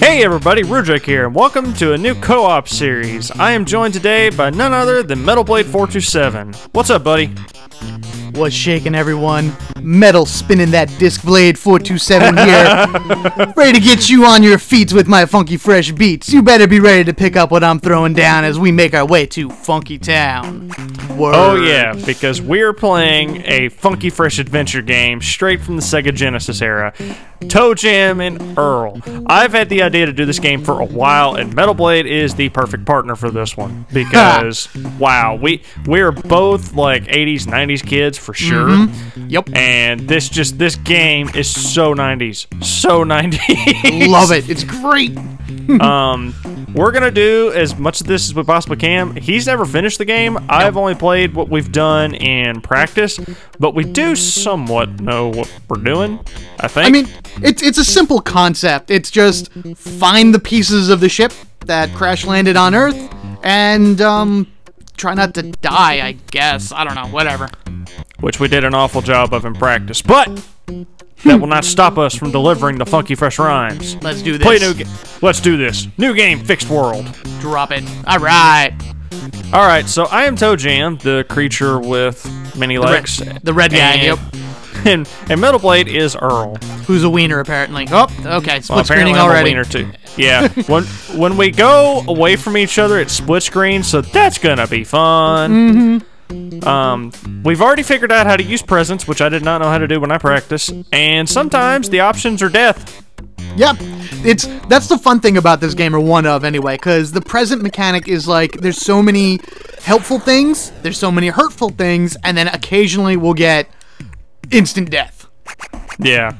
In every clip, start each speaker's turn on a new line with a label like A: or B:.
A: Hey everybody, Rudrake here, and welcome to a new co-op series. I am joined today by none other than Metal Blade 427. What's up, buddy?
B: What's shaking, everyone? Metal spinning that disc blade 427 here. ready to get you on your feet with my funky fresh beats. You better be ready to pick up what I'm throwing down as we make our way to Funky Town. Oh, Word.
A: Oh yeah, because we're playing a funky fresh adventure game straight from the Sega Genesis era. ToeJam and Earl. I've had the idea to do this game for a while, and Metal Blade is the perfect partner for this one because wow, we we're both like 80s, 90s kids for sure. Mm-hmm.
B: Yep.
A: And this just this game is so 90s, so 90s.
B: Love it. It's great.
A: Um, we're gonna do as much of this as we possibly can. He's never finished the game. I've only played what we've done in practice, but we do somewhat know what we're doing. I think.
B: I mean, it's it's a simple concept. It's just find the pieces of the ship that crash landed on Earth and um try not to die, I guess. I don't know, whatever.
A: which we did an awful job of in practice, but that will not stop us from delivering the funky fresh rhymes.
B: Let's do this.
A: Play new. Let's do this. New game, fixed world.
B: Drop it. All right.
A: All right, so I am ToeJam, the creature with many legs.
B: The red guy. Yep.
A: And, and Metal Blade is Earl.
B: Who's a wiener apparently? Oh, okay. Split
A: Well, apparently
B: screening
A: I'm a
B: already.
A: wiener too. Yeah. when when we go away from each other, it's split screen, so that's gonna be fun. Mm-hmm. Um, we've already figured out how to use presents, which I did not know how to do when I practiced, and sometimes the options are death.
B: Yep. It's that's the fun thing about this game, or one of anyway, because the present mechanic is like there's so many helpful things, there's so many hurtful things, and then occasionally we'll get instant death.
A: Yeah.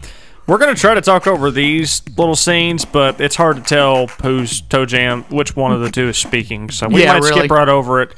A: We're gonna try to talk over these little scenes, but it's hard to tell who's ToeJam, which one of the two is speaking. So we
B: Yeah,
A: might
B: really.
A: skip right over it.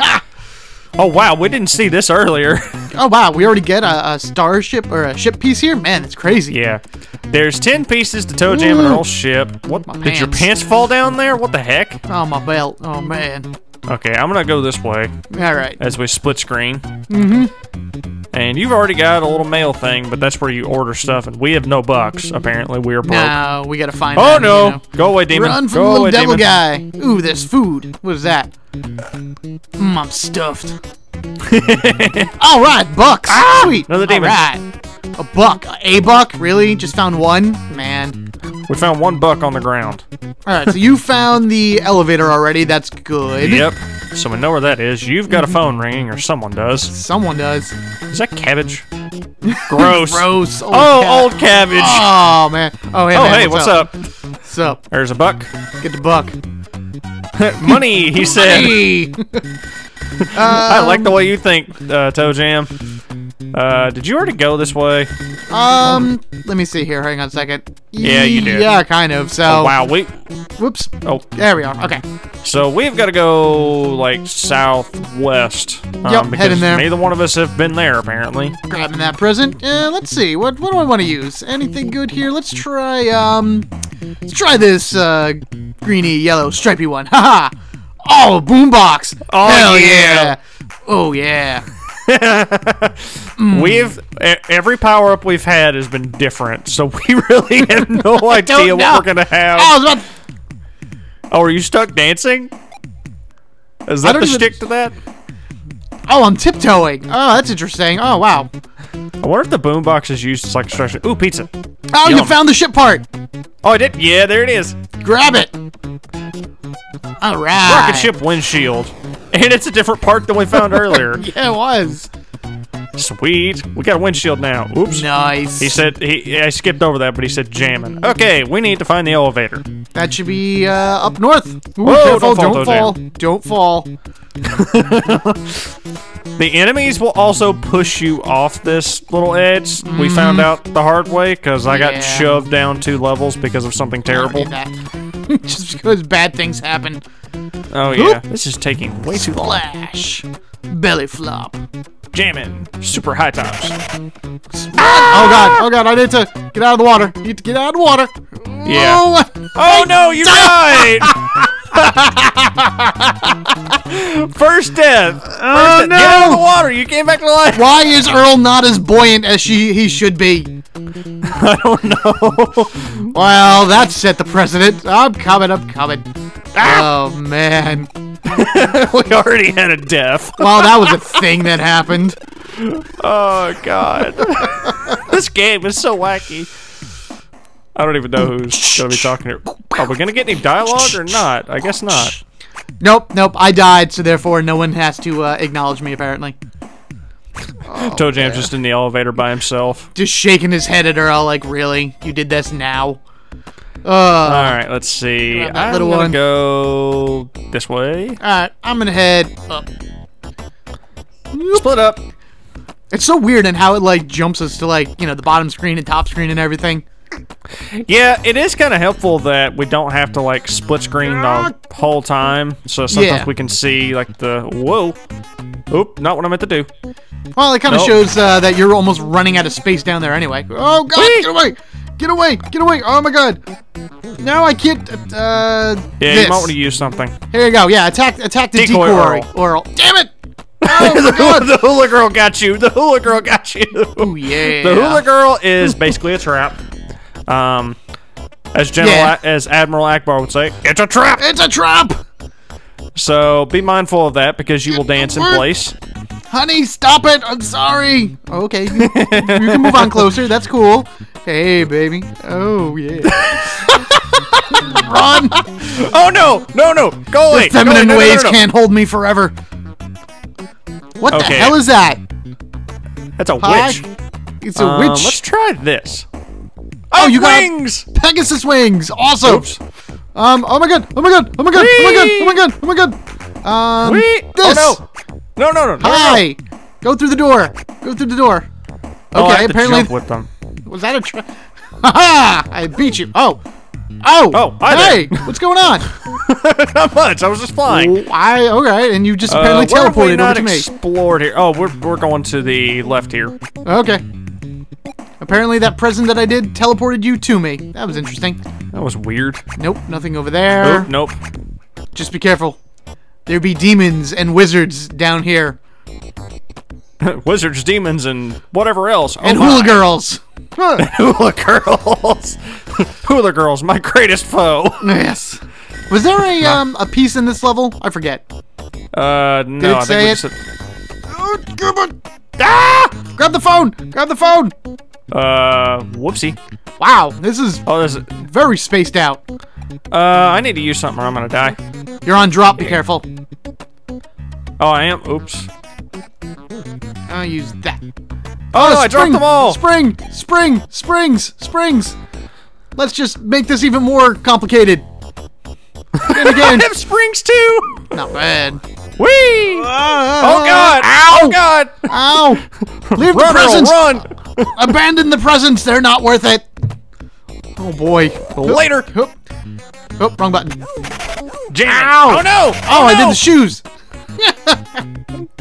A: Oh wow, we didn't see this earlier.
B: Oh wow, we already get a, a starship or a ship piece here. Man, it's crazy.
A: yeah, there's ten pieces to ToeJam and
B: Ooh.
A: Earl's ship. What?
B: My
A: Did your
B: pants.
A: pants fall down there? What the heck?
B: Oh my belt. Oh man.
A: Okay, I'm gonna go this way
B: All right.
A: as we split screen. Mm-hmm. And you've already got a little mail thing, but that's where you order stuff, and we have no bucks. Apparently, we are broke.
B: Now we gotta find.
A: Oh
B: them,
A: no!
B: you know.
A: Go away, demon!
B: Run from
A: go
B: the little
A: away,
B: devil
A: demon!
B: guy. Ooh, there's food. What is that? Mmm, I'm stuffed. All right, bucks. Ah! Sweet.
A: Another demon.
B: All right. A buck. A buck? Really? Just found one? Man.
A: We found one buck on the ground.
B: All right, so you found the elevator already. That's good.
A: Yep. So we know where that is. You've got a phone ringing, or someone does.
B: Someone does.
A: Is that cabbage? Gross.
B: Gross. Old
A: Oh,
B: cat.
A: old cabbage.
B: Oh man. Oh hey.
A: oh,
B: man,
A: hey, what's up?
B: What's up?
A: There's a buck.
B: Get the buck.
A: Money, he said.
B: Hey.
A: I like the way you think, uh, ToeJam. Uh, did you already go this way?
B: Um, let me see here. Hang on a second.
A: Yeah, you did.
B: Yeah, kind of. So, Oh,
A: Wow, we.
B: whoops.
A: Oh,
B: There we are. Okay.
A: so we've got to go like southwest. Um,
B: Yep, head in there.
A: Neither one of us have been there apparently.
B: Grabbing that present. Uh, let's see. What what do I want to use? Anything good here? Let's try um, let's try this uh, greeny yellow stripy one. Haha. Oh, boombox.
A: Oh,
B: Hell
A: yeah.
B: Oh yeah.
A: We've every power up we've had has been different, so we really have no idea what we're gonna have.
B: Oh.
A: Oh, are you stuck dancing? Is that the
B: even-
A: shtick to that?
B: Oh, I'm tiptoeing. Oh, that's interesting. Oh wow.
A: I wonder if the boombox is used as like instruction. Ooh, pizza.
B: Oh, you found the ship part.
A: Oh, I did. Yeah, there it is.
B: Grab it. All right.
A: Rocket ship windshield, and it's a different park than we found earlier.
B: Yeah, it was.
A: Sweet. We got a windshield now. Oops.
B: Nice.
A: He said he. I skipped over that, but he said jamming. Okay, we need to find the elevator.
B: That should be uh, up north. Ooh,
A: Whoa, don't fall,
B: don't fall. Don't fall.
A: The enemies will also push you off this little edge. We found out the hard way because I got shoved down two levels because of something terrible.
B: I don't need that. Just because bad things happen.
A: Oh yeah, this is taking way too long.
B: Splash. Belly flop.
A: Jamming, super high tops. Ah!
B: Oh god, oh god, I need to get out of the water. Need to get out of the water.
A: Yeah.
B: Oh,
A: Oh no, you died! First death.
B: Oh,
A: First death. Get out of the water. You came back to life.
B: Why is Earl not as buoyant as she he should be?
A: I don't know.
B: Well, that set the precedent. I'm coming, I'm coming. Oh, man.
A: we already had a death.
B: Well, that was a thing that happened.
A: Oh god. this game is so wacky. I don't even know who's gonna be talking here. Are we gonna get any dialogue or not? I guess not.
B: Nope, nope, I died, so therefore no one has to uh, acknowledge me, apparently.
A: ToeJam's just in the elevator by himself.
B: Just shaking his head at her, all like, really? You did this now? Uh,
A: Alright, let's see. I'm
B: little
A: gonna
B: one.
A: go this way.
B: Alright, I'm gonna head up.
A: Split up.
B: It's so weird and how it, like, jumps us to, like, you know, the bottom screen and top screen and everything.
A: Yeah, it is kind of helpful that we don't have to like split screen the whole time. So sometimes
B: Yeah.
A: we can see like the whoa. Oop, not what I meant to do.
B: Well, it kind of
A: Nope.
B: shows uh, that you're almost running out of space down there anyway. Oh, God,
A: Whee!
B: get away! Get away! Get away! Oh, my God! Now I can't, uh,
A: Yeah,
B: this.
A: you might want to use something.
B: Here you go. Yeah, attack, attack the
A: Decoy
B: decoy,
A: Earl.
B: Earl. Damn it! Oh, my God!
A: the hula girl got you. The hula girl got you.
B: Oh, yeah.
A: The hula girl is basically a trap. Um, as General
B: Yeah.
A: as Admiral Ackbar would say, it's a trap.
B: It's a trap!
A: So be mindful of that because you will dance in place.
B: Honey, stop it! I'm sorry. Okay, you, you can move on closer. That's cool. Hey, baby. Oh yeah. Run!
A: Oh no, no, no, go away. away.
B: Feminine
A: No, no, no,
B: ways
A: no.
B: can't hold me forever. What the hell is that?
A: That's a
B: Hi?
A: witch.
B: It's a
A: Um,
B: witch.
A: let's try this.
B: Oh,
A: Oh,
B: you got-
A: wings!
B: Pegasus wings. Awesome.
A: Oops.
B: Um. Oh my god. Oh my god. Oh my god. Oh my god. Oh my god. Oh my god. Um.
A: Whee!
B: This.
A: Oh no! No, no, no, no! no.
B: Hi. Go through the door. Go through the door.
A: Oh,
B: Okay.
A: to
B: apparently.
A: jump with them.
B: Was that a tra- Ha I beat you. Oh. Oh.
A: Oh, hi
B: Hey,
A: there.
B: what's going on?
A: Not much. I was just flying.
B: Oh, I okay, and you just
A: Uh,
B: apparently
A: we
B: teleported over
A: not
B: to me.
A: explored here? Oh, we're we're going to the left here.
B: Okay. Apparently that present that I did teleported you to me. That was interesting.
A: That was weird.
B: Nope, nothing over there.
A: Oh, nope.
B: Just be careful. There be demons and wizards down here.
A: Wizards, demons, and whatever else. Oh
B: And
A: my.
B: hula girls.
A: Hula girls. hula girls, my greatest foe.
B: yes. Was there a um a piece in this level? I forget.
A: Uh, no,
B: it
A: I
B: say it?
A: just.
B: Oh. Ah! Grab the phone. Grab the phone.
A: Uh, whoopsie.
B: Wow, this is
A: Oh, there's.
B: very spaced out.
A: Uh, I need to use something or I'm gonna die.
B: You're on drop. Be careful.
A: Oh, I am. Oops.
B: I'll use that.
A: Oh, no, I dropped
B: spring,
A: them all.
B: Spring, spring, springs, springs. Let's just make this even more complicated. And
A: I
B: again,
A: have springs too.
B: not bad.
A: Whee! Oh God!
B: Ow!
A: Oh God!
B: Ow! Leave the
A: Run, Earl,
B: presents.
A: run!
B: Abandon the presents. They're not worth it. Oh boy.
A: Later.
B: Oop. Oh, wrong button.
A: Jam!
B: Ow!
A: Oh no!
B: Oh, I did the shoes.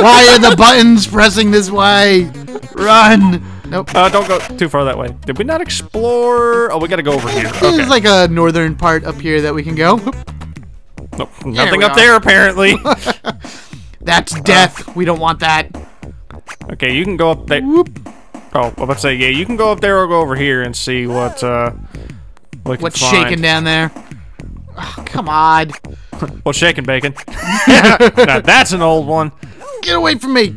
B: Why are the buttons pressing this way? Run. Nope.
A: Uh, don't go too far that way. Did we not explore? Oh, we gotta go over here. Okay.
B: There's like a northern part up here that we can go.
A: Nope, nothing
B: we
A: up
B: are.
A: there apparently.
B: That's death. We don't want that.
A: Okay, you can go up there.
B: Whoop.
A: Oh, I'm about to say, yeah, you can go up there or go over here and see what, uh, can
B: What's
A: find.
B: shaking down there? Oh, come on.
A: What's shaking, bacon? now that's an old one.
B: Get away from me.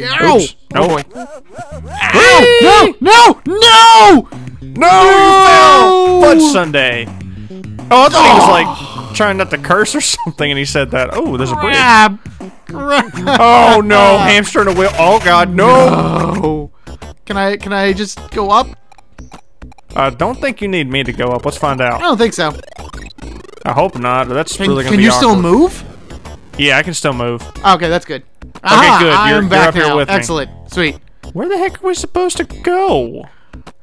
B: Ow.
A: Oops.
B: Oh,
A: Nope.
B: Ow. No, no, no!
A: No, you fell! Fudge sundae. Oh, I thought he was like trying not to curse or something, and he said that. Oh, there's a bridge.
B: Crap.
A: Oh no, hamster in a wheel. Oh god, no.
B: Oh. Can I can I just go up?
A: I don't think you need me to go up. Let's find out.
B: I don't think so.
A: I hope not. That's
B: Can,
A: really gonna
B: can
A: be
B: you still move?
A: Yeah, I can still move.
B: Okay, that's good. Okay,
A: good.
B: I
A: You're-
B: am
A: you're
B: back
A: up here with me.
B: Excellent. Sweet.
A: Where the heck are we supposed to go?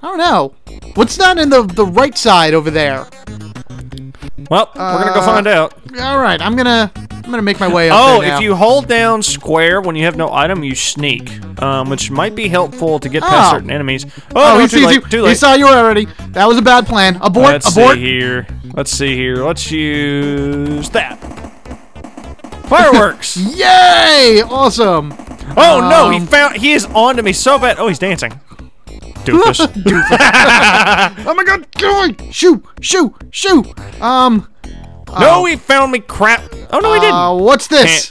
B: I don't know. What's not in the the right side over there?
A: Well, we're gonna go
B: Uh,
A: find out.
B: All right, I'm gonna I'm gonna make my way up
A: Oh,
B: there now.
A: if you hold down square when you have no item, you sneak, um, which might be helpful to get past
B: Oh.
A: certain enemies. Oh,
B: Oh,
A: no,
B: he sees
A: late.
B: you.
A: Too
B: He saw you already. That was a bad plan. Abort.
A: Let's
B: abort.
A: see here. Let's see here. Let's use that. Fireworks.
B: Yay! Awesome.
A: oh no, he
B: Um,
A: found. He is onto me so bad. Oh, he's dancing. Doofus.
B: Oh my god, going! Shoo, shoo, shoo! Um,
A: no, he found me crap. Oh no, he didn't.
B: uh, what's this?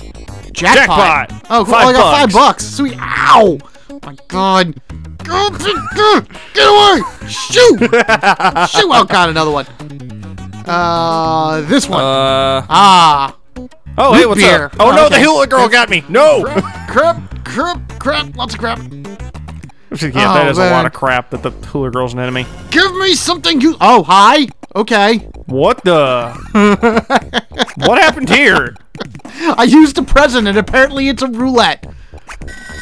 B: Jackpot.
A: Jackpot.
B: Oh, cool.
A: Five
B: oh, I got five
A: bucks.
B: bucks. Sweet. Ow! Oh my god. Get away! Shoo! Shoo! Oh god, another one. Uh, this one.
A: Uh,
B: ah.
A: oh hey, what's
B: beer.
A: up? Oh no, the hula girl got me. No.
B: Crap, crap, crap, lots of crap.
A: Yeah, that
B: Oh,
A: is a lot of crap that the hula girl's an enemy.
B: Give me something you. Oh, hi. Okay.
A: What the? what happened here?
B: I used a present and apparently it's a roulette.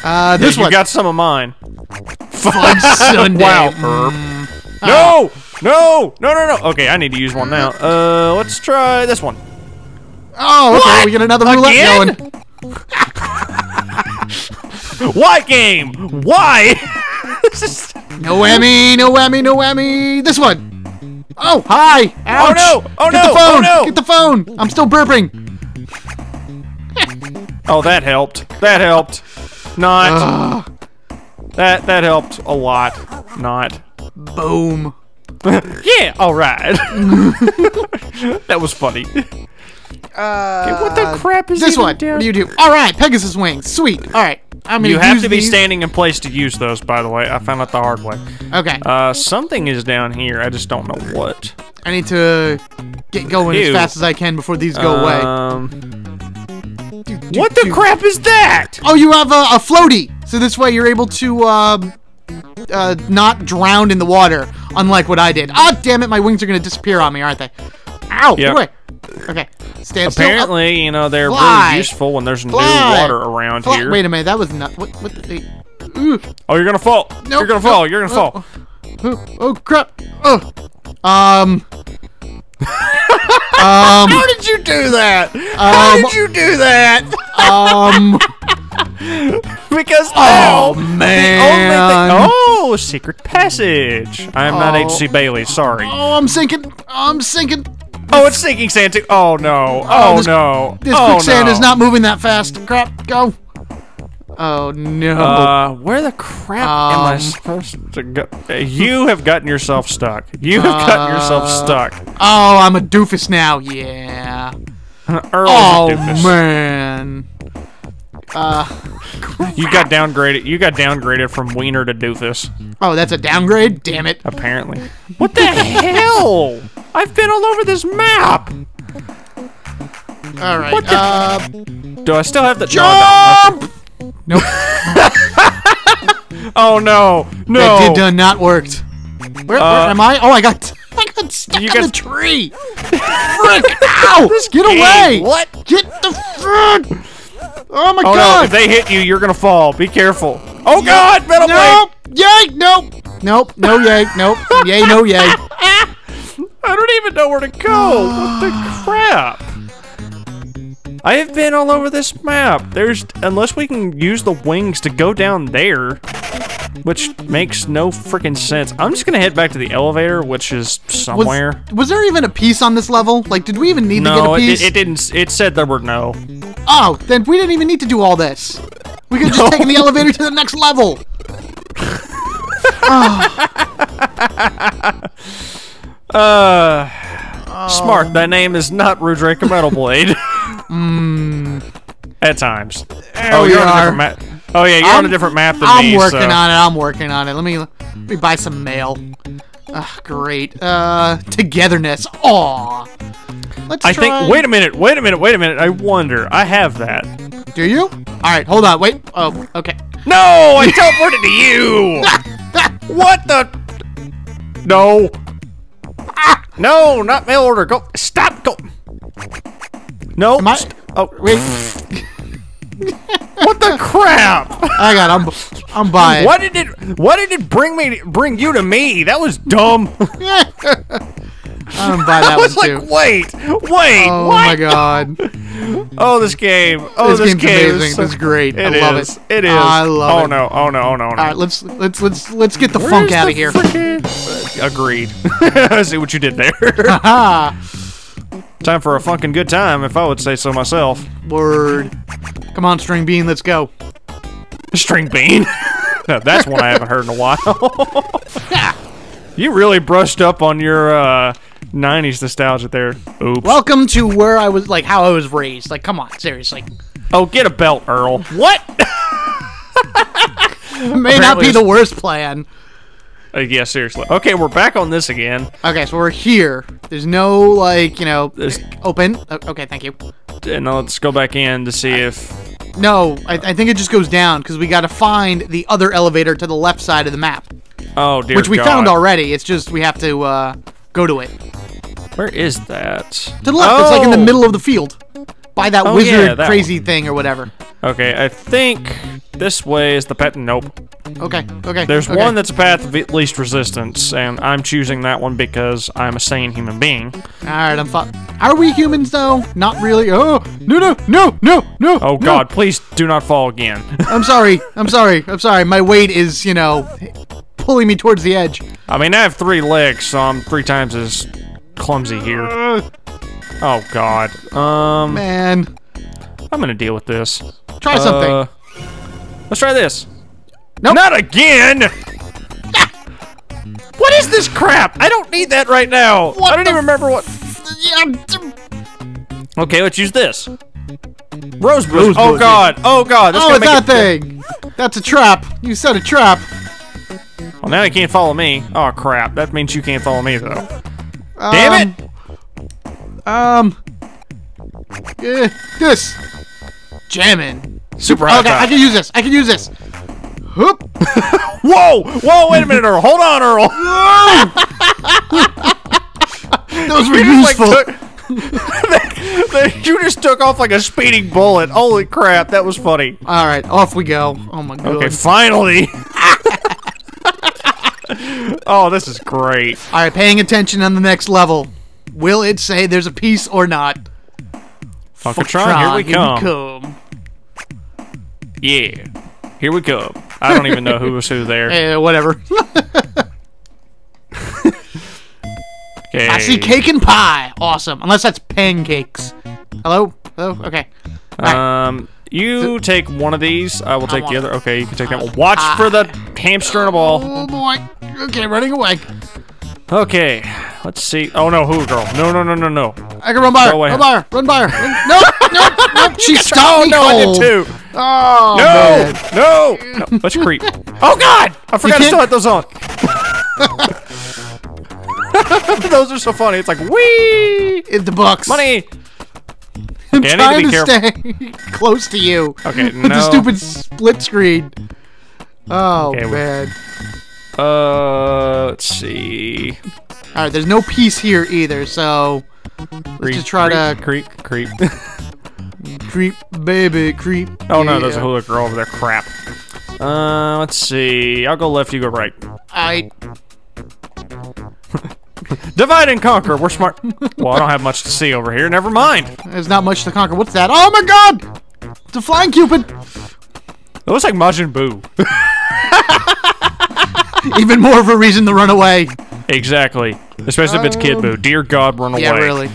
B: Uh, this
A: you
B: one.
A: got some of mine.
B: Fudge sundae.
A: Wow, Herb.
B: Mm.
A: No! No! No, no, no. Okay, I need to use one now. Uh, let's try this one.
B: Oh, okay.
A: What?
B: We get another roulette
A: Again?
B: going.
A: Why game? Why?
B: No whammy, no whammy, no whammy. This one. Oh, hi. Ouch.
A: no. Oh,
B: Get
A: no.
B: the phone.
A: Oh, no.
B: Get the phone. I'm still burping.
A: oh, that helped. That helped. Not.
B: Ugh.
A: that that helped a lot. Not.
B: Boom.
A: Yeah, alright. that was funny.
B: Uh,
A: what the crap is
B: this
A: even
B: one?
A: down-
B: What do you do? All right, Pegasus wings. Sweet. All right. I'm gonna
A: You have to be
B: these.
A: standing in place to use those, by the way. I found out the hard way.
B: Okay.
A: Uh, something is down here. I just don't know what.
B: I need to get going as fast as I can before these go away.
A: Um,
B: Do, do,
A: what the
B: do.
A: crap is that?
B: Oh, you have a, a floaty, so this way you're able to um, uh, not drown in the water, unlike what I did. Ah, damn it! My wings are gonna disappear on me, aren't they? Ow!
A: Yep.
B: Okay, stand still.
A: Apparently, you know, they're
B: Fly.
A: really useful when there's
B: Fly.
A: new water around
B: Fly-
A: here.
B: Wait a minute, that was not. What? What? The, ooh,
A: Oh, you're gonna fall.
B: Nope,
A: you're gonna
B: nope,
A: fall. You're gonna
B: nope.
A: fall.
B: oh, oh crap! Oh, um, um,
A: How did you do that? How
B: Um,
A: did you do that?
B: um.
A: because
B: Oh
A: now the only
B: man!
A: thing- oh, secret passage. I am not
B: Oh.
A: H.C. Bailey. Sorry.
B: Oh, I'm sinking. I'm sinking.
A: Oh, it's sinking sand too. Oh no. Oh,
B: this-
A: no.
B: This
A: oh,
B: quicksand
A: no.
B: is not moving that fast. Crap, go. Oh no.
A: Uh, where the crap am I
B: Um,
A: supposed to go? Uh, You have gotten yourself stuck. You have gotten yourself
B: Uh,
A: stuck.
B: oh, I'm a doofus now. Yeah.
A: Earl
B: Oh
A: is a doofus.
B: man. Uh,
A: You got downgraded. You got downgraded from wiener to doofus.
B: oh, that's a downgrade. Damn it.
A: Apparently. What the hell? I've been all over this map.
B: All right.
A: What the-
B: uh,
A: Do I still have the no,
B: jump. Nope.
A: Oh no, no.
B: That did uh, not worked. Where,
A: Uh,
B: where am I? Oh, I got. I got stuck
A: You
B: in the tree. Frick! Ow! Get
A: game.
B: away!
A: What?
B: Get the frick! Oh my
A: Oh no!
B: god!
A: If they hit you, you're gonna fall. Be careful. Oh God! Metal
B: Nope! Yay! Nope! Nope! No yay! Nope! Yay! No yay!
A: I don't even know where to go. What the crap? I have been all over this map. There's unless we can use the wings to go down there, which makes no freaking sense. I'm just gonna head back to the elevator, which is somewhere.
B: was there even a piece on this level? Like, did we even need to get a
A: it,
B: piece?
A: it didn't. It said there were no.
B: oh, then we didn't even need to do all this. We could have
A: No.
B: just taken the elevator to the next level. Ah.
A: Uh, smart. That name is not Rudrake or Metal Blade. At times. oh, you're on a different map. Oh yeah, you're on
B: I'm-
A: a different map than
B: I'm
A: me.
B: working
A: so.
B: on it. I'm working on it. Let me let me buy some mail. Ah, great. Uh, togetherness. Aw. Let's
A: I
B: try.
A: think. Wait a minute. Wait a minute. Wait a minute. I wonder. I have that.
B: Do you? All right. Hold on. Wait. Oh. Okay.
A: No, I teleported to you. what the? No. No, not mail order. Go. Stop. Go. No.
B: Am I?
A: oh,
B: Wait.
A: what the crap?
B: I got. I'm. I'm buying.
A: What did it? What did it bring me? Bring you to me? That was dumb.
B: I'm buy
A: I
B: that one
A: was like,
B: too.
A: wait, wait,
B: Oh
A: what?
B: my god.
A: Oh, this game. Oh,
B: This
A: this,
B: game's
A: game
B: amazing.
A: Is so,
B: This is great.
A: It
B: I love
A: is.
B: it.
A: It is.
B: I love
A: oh
B: it.
A: no! Oh no! Oh no! no.
B: All right. Let's let's let's let's get the
A: Where's
B: funk out
A: the
B: of here.
A: frickin- Uh, agreed. I see what you did there. Time for a funkin' good time, if I would say so myself.
B: Word. Come on, string bean. Let's go.
A: String bean. That's one I haven't heard in a while. you really brushed up on your uh, 90s nostalgia there. Oops.
B: Welcome to where I was, like, how I was raised. Like, come on, seriously.
A: oh, get a belt, Earl. What?
B: May not be the worst plan.
A: uh, yeah, seriously. Okay, we're back on this again.
B: Okay, so we're here. There's no, like, you know,
A: There's-
B: open. Okay, thank you.
A: And now let's go back in to see if.
B: No, I, I think it just goes down because we got to find the other elevator to the left side of the map,
A: Oh, dear
B: which we
A: God.
B: found already. It's just we have to uh, go to it.
A: Where is that?
B: To the left, it's like in the
A: Oh!
B: middle of the field, by that
A: Oh,
B: wizard
A: yeah, that
B: crazy thing or whatever.
A: Okay, I think this way is the path. Nope.
B: Okay, okay.
A: There's
B: okay.
A: one that's a path of least resistance, and I'm choosing that one because I'm a sane human being.
B: All right, I'm fine. Are we humans though? Not really. Oh no no no no no.
A: Oh
B: no.
A: God, please do not fall again.
B: I'm sorry. I'm sorry. I'm sorry. My weight is, you know, pulling me towards the edge.
A: I mean, I have three legs, so I'm three times as clumsy here. Oh God. Um,
B: Man,
A: I'm gonna deal with this.
B: try something.
A: Uh, let's try this.
B: Nope.
A: Not again! what is this crap? I don't need that right now.
B: What
A: I don't even remember what. Okay, let's use this. Rose bush. Oh. God. Oh God. That's
B: oh, it's that thing. That's a trap. You set a trap.
A: Well, now you can't follow me. Oh crap. That means you can't follow me though.
B: Um,
A: Damn it!
B: Um. eh, this. Jamming.
A: Super
B: Okay,
A: high
B: I can use this. I can use this. Whoop.
A: Whoa! Whoa! Wait a minute, Earl. Hold on, Earl.
B: Those were
A: You just,
B: useful.
A: like, took- you just took off like a speeding bullet. Holy crap, that was funny.
B: All right, off we go. Oh my god.
A: Okay, finally. Oh, this is great.
B: All right, paying attention on the next level. Will it say there's a piece or not?
A: Funkotron, here we come.
B: come.
A: Yeah, here we come. I don't even know who was who there.
B: Eh, whatever.
A: Okay.
B: I see cake and pie. Awesome. Unless that's pancakes. Hello? Hello? Okay.
A: Um, you take one of these. I will take the other. Okay, you can take that one. Watch for the hamster and a ball.
B: Oh boy. Okay, running away.
A: Okay, let's see. Oh no, who girl? No, no, no, no, no.
B: I can run by her.
A: Go away.
B: Run by her. Run by her. No, no, no. She stopped
A: Oh no, I did too.
B: Oh,
A: No,
B: man.
A: no, no. Let's creep. Oh God, I forgot to still have those on. those are so funny. It's like wee
B: In the box.
A: money.
B: I'm
A: Okay, I
B: trying
A: to
B: to, stay close to you.
A: Okay, no.
B: With the stupid split screen. Oh,
A: Okay,
B: man.
A: Uh, let's see.
B: All right, there's no piece here either, so let's just try to
A: creep, creep.
B: creep, baby, creep.
A: oh no, there's a hula girl over there. Crap. Uh, let's see. I'll go left. You go right.
B: I
A: Divide and conquer. We're smart. well, I don't have much to see over here. Never mind.
B: there's not much to conquer. What's that? Oh my God! It's a flying cupid.
A: It looks like Majin Buu.
B: Even more of a reason to run away.
A: exactly. Especially if it's Kid Buu. Dear God, run away.
B: Yeah, really.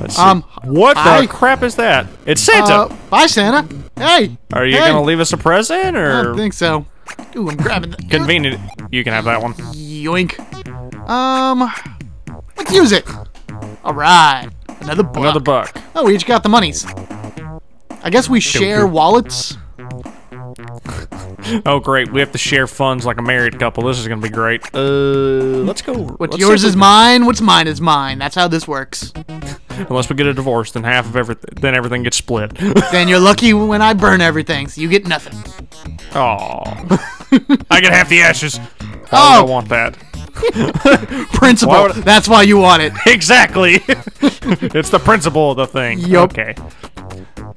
A: Let's see.
B: Um,
A: what the
B: I-
A: crap is that? It's Santa.
B: Uh, bye, Santa. Hey.
A: Are you
B: hey.
A: gonna leave us a present
B: I
A: or
B: don't think so. Ooh, I'm grabbing the
A: convenient? You can have that one.
B: yoink. Um, let's use it. All right, another buck.
A: Another buck.
B: Oh, we each got the monies. I guess we share wallets.
A: Oh, great. We have to share funds like a married couple. This is gonna be great. Uh, let's go.
B: What's
A: let's
B: yours is
A: we-
B: mine. What's mine is mine. That's how this works.
A: Unless we get a divorce, then half of everything, then everything gets split.
B: then you're lucky when I burn everything, so you get nothing.
A: Oh, I get half the ashes. Why
B: Oh.
A: I want that?
B: Principle.
A: Why would-
B: That's why you want it.
A: Exactly. it's the principle of the thing.
B: Yup.
A: Okay.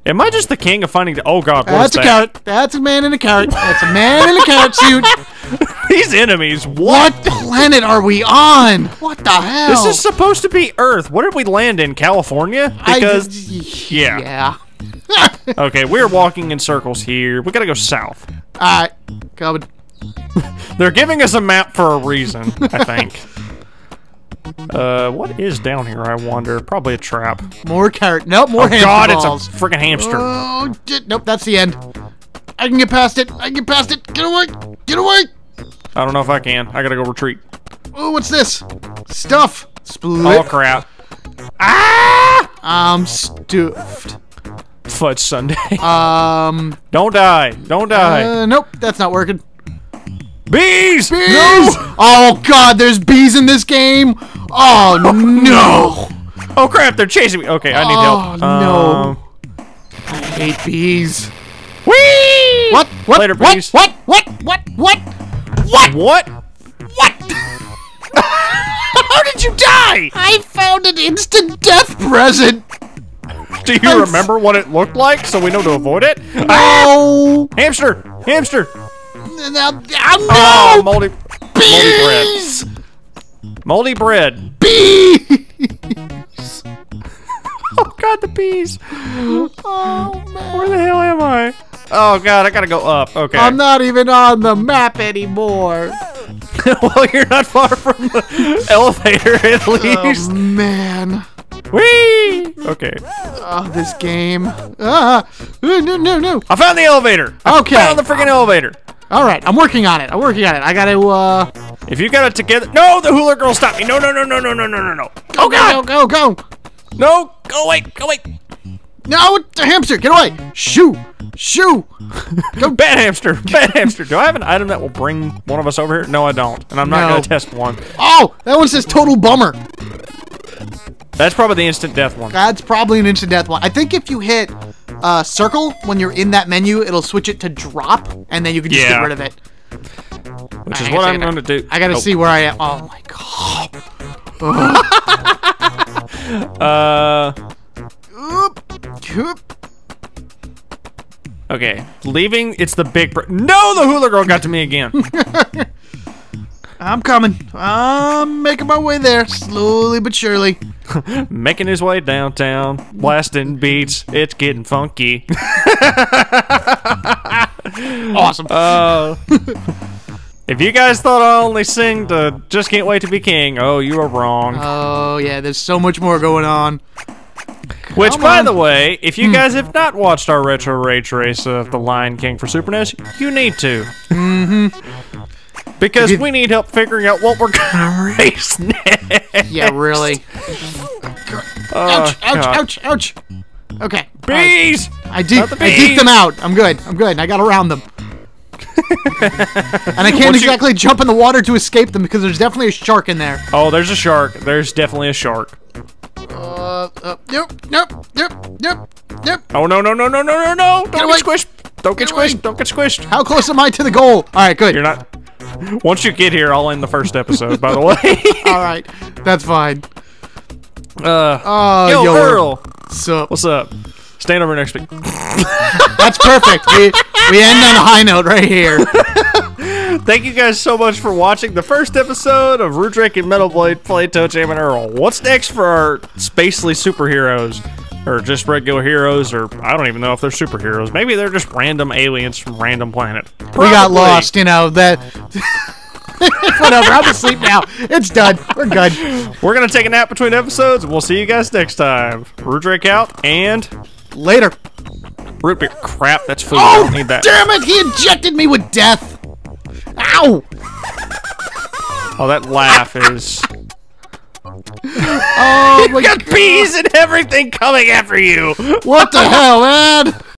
A: Am I just the king of finding? The- oh God,
B: That's a
A: that?
B: carrot. That's a man in a carrot. That's a man in a carrot suit.
A: These enemies. What?
B: What planet are we on? What the hell?
A: This is supposed to be Earth. What did we land in? California? Because
B: yeah.
A: yeah.
B: Yeah.
A: okay, we're walking in circles here. We gotta go south.
B: All right. Coming.
A: They're giving us a map for a reason. I think. Uh, what is down here? I wonder. Probably a trap.
B: More carrot. Nope. More
A: Oh
B: hamster
A: God, it's a freaking hamster.
B: Oh, shit. Nope, that's the end. I can get past it. I can get past it. Get away. Get away!
A: I don't know if I can. I gotta go retreat.
B: Oh, what's this? Stuff.
A: Oh
B: Split.
A: crap!
B: I'm stuffed.
A: Fudge sundae.
B: Um.
A: don't die! Don't die!
B: Uh, nope, that's not working.
A: Bees!
B: Bees! Oh god, there's bees in this game. Oh no!
A: Oh crap! They're chasing me. Okay, I need
B: Oh,
A: help.
B: no.
A: Um,
B: I hate bees.
A: Whee!
B: What? What?
A: Later,
B: what?
A: bees.
B: What? What? What? What? What?
A: What?
B: What?
A: How did you die?
B: I found an instant death present.
A: Do you remember what it looked like so we know to avoid it? Ah,
B: Oh
A: hamster! Hamster!
B: Oh,
A: Oh,
B: no!
A: moldy, moldy bread. Moldy bread.
B: Bees!
A: Oh god, the bees!
B: Oh man.
A: Where the hell am I? Oh god, I gotta go up. Okay.
B: I'm not even on the map anymore.
A: well, you're not far from the elevator at least.
B: Oh man.
A: Whee! Okay.
B: Oh, this game. Ah, no, no, no.
A: I found the elevator. Okay. I
B: Okay.
A: found the freaking elevator.
B: All right, I'm working on it. I'm working on it. I gotta. Uh,
A: If you got it together. No, the hula girl stopped me. No, no, no, no, no, no, no, no, no.
B: go, go, go, go, go.
A: No, go away, go away.
B: No, it's a hamster. Get away. Shoo, shoo.
A: Go bad hamster, bad hamster. Do I have an item that will bring one of us over here? No, I don't. And I'm not
B: No.
A: gonna test one.
B: Oh, that one says total bummer.
A: That's probably the instant death one.
B: That's probably an instant death one. I think if you hit uh, circle when you're in that menu, it'll switch it to drop, and then you can just
A: Yeah.
B: get rid of it.
A: Which
B: I
A: is what I'm going to do.
B: I gotta
A: Oh,
B: see where I am. Oh my god.
A: Uh,
B: Oop, oop.
A: okay. Leaving. It's the big. Br- no, the hula girl got to me again.
B: I'm coming. I'm making my way there, slowly but surely.
A: Making his way downtown, blasting beats. It's getting funky.
B: Awesome.
A: Uh, if you guys thought I only sing to "Just Can't Wait to Be King," oh, you are wrong.
B: oh yeah, there's so much more going on.
A: Which,
B: come
A: by
B: on.
A: the way, if you guys have not watched our retro rage race of The Lion King for Super NES, you need to. Mm-hmm. Because
B: you-
A: we need help figuring out what we're gonna race next.
B: Yeah, really.
A: Oh,
B: ouch! Ouch!
A: God.
B: Ouch! Ouch! Okay.
A: Bees!
B: I de-
A: Not the
B: I deked them out. I'm good. I'm good. I got around them. and I can't
A: Once you-
B: exactly jump in the water to escape them because there's definitely a shark in there.
A: Oh, there's a shark. There's definitely a shark.
B: Uh, uh nope, nope, nope, nope, nope.
A: Oh no no no no no no no! Don't
B: away.
A: get squished! Don't get,
B: Get away.
A: squished! Don't get squished!
B: How close am I to the goal? All right, good.
A: You're not. Once you get here, I'll end the first episode. By the way.
B: All right, that's fine.
A: uh,
B: Oh,
A: yo,
B: yo,
A: Earl,
B: So
A: what's up? Stand over next week.
B: that's perfect. we we end on a high note right here.
A: Thank you guys so much for watching the first episode of Rudrake and Metal Blade play ToeJam and Earl. What's next for our spacely superheroes? Or just regular heroes, or I don't even know if they're superheroes. Maybe they're just random aliens from random planet.
B: We got lost, you know that. Whatever. I'm asleep now. It's done. We're good.
A: We're gonna take a nap between episodes, we'll see you guys next time. Rudrake out, and
B: Later.
A: root beer. Crap, that's food. I
B: Oh,
A: don't need that.
B: damn it! He injected me with death. Ow!
A: Oh, that laugh is.
B: Oh my
A: Got bees and everything coming after you.
B: What the hell, man?